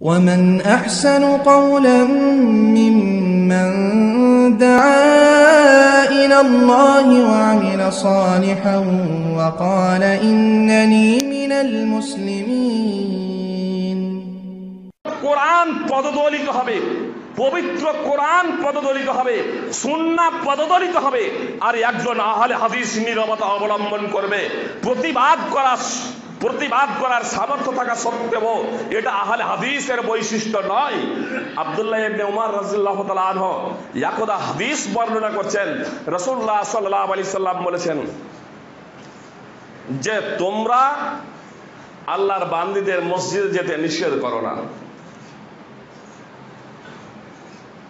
ومن أحسن قولا ممن دعا إلى الله وعمل صالحا وقال إنني من المسلمين কোরআন পদদলিত হবে পবিত্র কোরআন পদদলিত হবে সুন্না পদদলিত হবে আর একজন আহলে হাদিস নীরবতা অবলম্বন করবে প্রতিবাদ করা প্রতিবাদ করার সামর্থ্য থাকা সত্ত্বেও এটা আহলে হাদিসের বৈশিষ্ট্য নয়। আব্দুল্লাহ ইবনে উমর রাদিয়াল্লাহু তাআলা আনহু ইয়াকুদা হাদিস বর্ণনা করছেন। রাসূলুল্লাহ সাল্লাল্লাহু আলাইহি সাল্লাম বলেছেন যে, তোমরা আল্লাহর বান্দীদের মসজিদে যেতে নিষেধ করো না।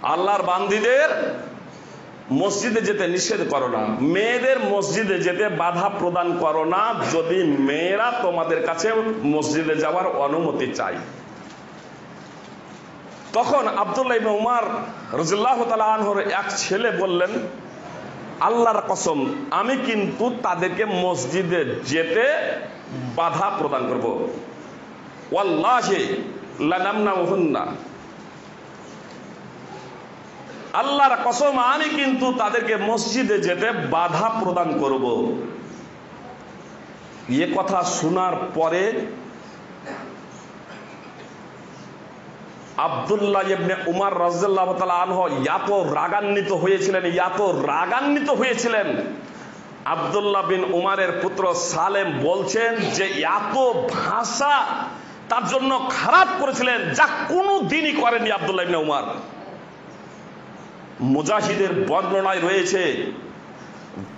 আল্লাহর বান্দিদের মসজিদে যেতে নিষেধ করো না। মেয়েদের মসজিদে যেতে বাধা প্রদান করো না যদি মেয়েরা তোমাদের কাছে মসজিদে যাওয়ার অনুমতি চায়। তখন আবদুল্লাহ ইবনে উমার রাদিয়াল্লাহু তাআলা এক ছেলে বললেন, আল্লাহর কসম, আমি কিন্তু তাদেরকে মসজিদে যেতে বাধা প্রদান করব। ওয়াল্লাহি লানামনাহুন্না আল্লাহর কসম, আমি কিন্তু তাদেরকে মসজিদে যেতে বাধা প্রদান করব। এ কথা শোনার পরে আবদুল্লাহ উমার তাআলা আনহু রাগান্বিত হয়েছিলেন, এত রাগান্বিত হয়েছিলেন। আবদুল্লাহ বিন উমারের পুত্র সালেম বলছেন যে এত ভাষা তার জন্য খারাপ করেছিলেন, যা কোনো দিনই করেনি আবদুল্লাহ ইবনে উমার। মুজাহিদের বর্ণনায় রয়েছে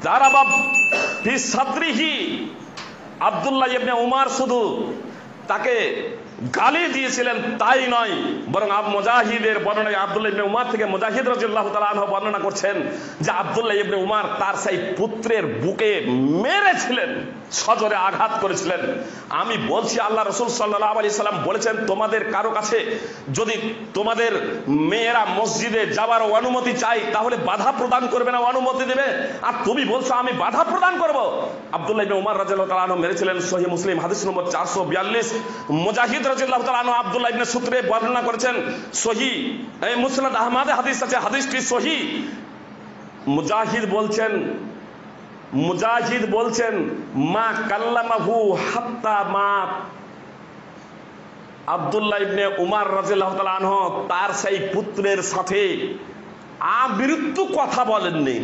যারা বাব সাদ্রিহি আবদুল্লাহ ইবনে উমার শুধু তাকে গালি দিয়েছিলেন, তাই নয়। বরং মুজাহিদের বর্ণনায় আব্দুল্লাহ ইবনে উমার থেকে মুজাহিদ রাদিয়াল্লাহু তাআলা আনহু বর্ণনা করছেন যে আব্দুল্লাহ ইবনে উমার তার সেই পুত্রের বুকে মেরেছিলেন, সজরে আঘাত করেছিলেন। আমি বলছি, আল্লাহ রসুল সাল্লাহ আলি সাল্লাম বলেছেন, তোমাদের কারও কাছে যদি তোমাদের মেয়েরা মসজিদে যাবার অনুমতি চাই তাহলে বাধা প্রদান করবে না, অনুমতি দেবে। আর তুমি বলছো, আমি বাধা প্রদান করব। আব্দুল্লাহ ইবনে উমার রাদিয়াল্লাহু তাআলা আনহু মেরেছিলেন সহি মুসলিম, হাদিস নম্বর 442 মুজাহিদ ইবনে সূত্রে বর্ণনা করেছেন সহি এই হাদিস আছে, হাদিসটি সহি মুজাহিদ বলছেন মুজাহিদ বলছেন, মা কাল্লামাহু হাত্তা মা ইবনে উমার আনহু তার সেই পুত্রের সাথে আবিরুদ্ধ কথা বলেননি।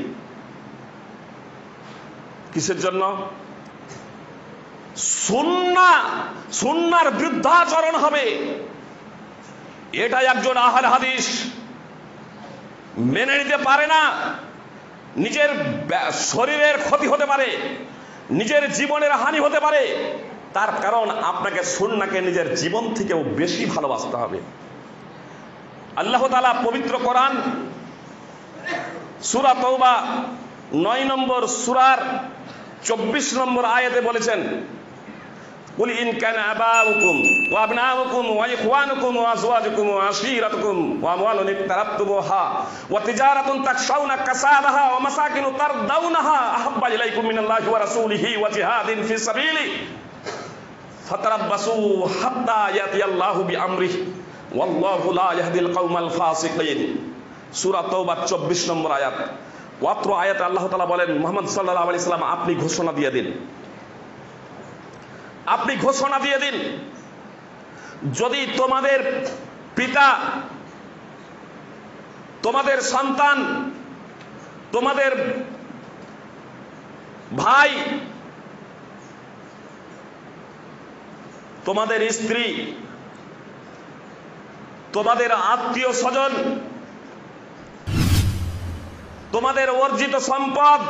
কিসের জন্য? সুন্না, সুন্নার বৃদ্ধাচরণ হবে। এটা একজন আহার হাদিস মেনে নিতে পারে না। নিজের শরীরের ক্ষতি হতে পারে, নিজের জীবনের হানি হতে পারে। তার কারণ আপনাকে সুন্নাকে নিজের জীবন থেকেও বেশি ভালোবাসতে হবে। আল্লাহ তালা পবিত্র কোরআন, সুরা তৌবা নয় নম্বর সুরার চব্বিশ নম্বর আয়াতে বলেছেন قل إن كان آباؤكم وأبناؤكم وإخوانكم وأزواجكم وعشيرتكم وأموال اقترفتموها وتجارة تخشون كسادها ومساكن ترضونها أحب إليكم من الله ورسوله وجهاد في سبيله فتربصوا حتى يأتي الله بأمره والله لا يهدي القوم الفاسقين সূরা তওবা 24 নম্বর আয়াত অত্র আয়াতে আল্লাহ তাআলা বলেন মুহাম্মদ সাল্লাল্লাহু আলাইহি সাল্লাম আপনি ঘোষণা দিয়ে দিন আপনি ঘোষণা দিয়ে দিন। যদি তোমাদের পিতা, তোমাদের সন্তান, তোমাদের ভাই, তোমাদের স্ত্রী, তোমাদের আত্মীয় স্বজন, তোমাদের অর্জিত সম্পদ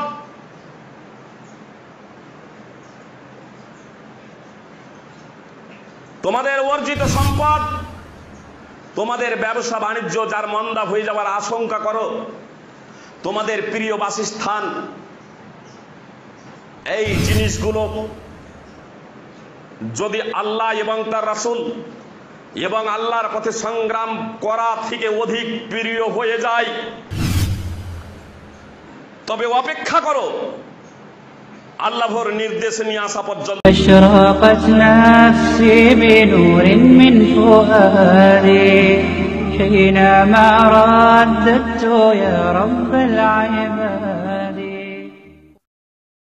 তোমাদের অর্জিত সম্পদ, তোমাদের ব্যবসা বাণিজ্য যার মন্দা হয়ে যাওয়ার আশঙ্কা করো। তোমাদের প্রিয় বাসস্থান, এই জিনিসগুলো যদি আল্লাহ এবং তার রাসুল এবং আল্লাহর পথে সংগ্রাম করা থেকে অধিক প্রিয় হয়ে যায়, তবে অপেক্ষা করো। আল্লাহর নির্দেশ নিয়ে আসা পর্যন্ত أشرقت نفسي بنور من فؤادي حينما رددت يا رب العباد